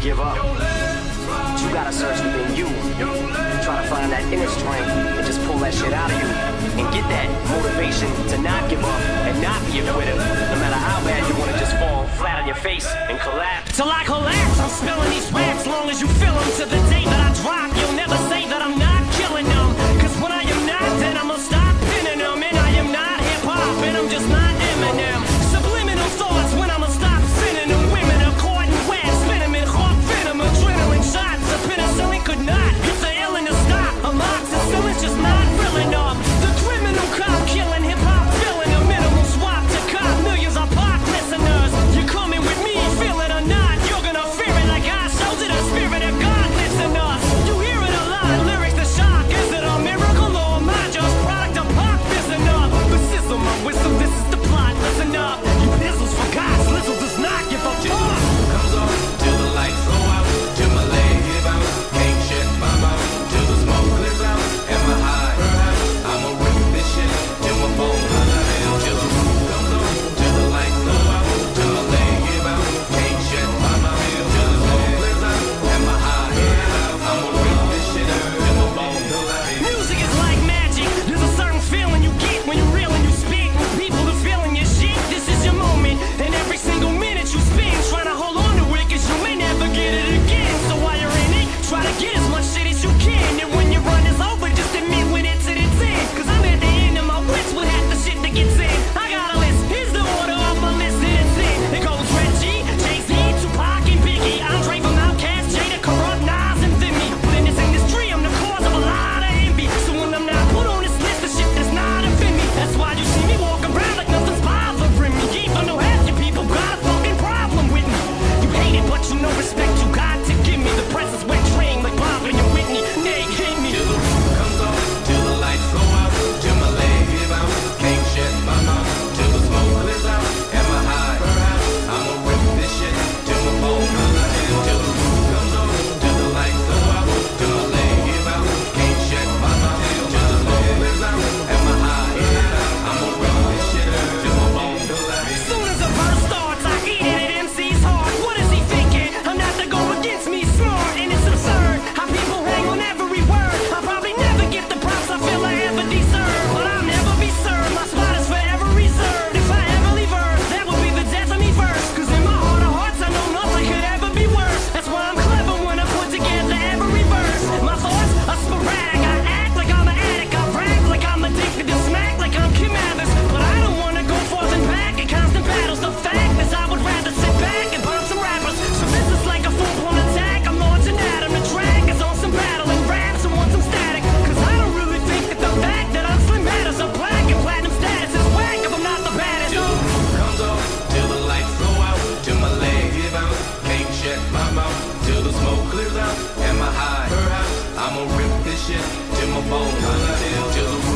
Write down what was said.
give up. But you gotta search within you. Try to find that inner strength and just pull that shit out of you. And get that motivation to not give up and not be a quitter. No matter how bad you wanna just fall flat on your face and collapse. Till I collapse, I'm spilling these raps long as you feel them to the day till the smoke clears out and my high. I'ma rip this shit till my bones till the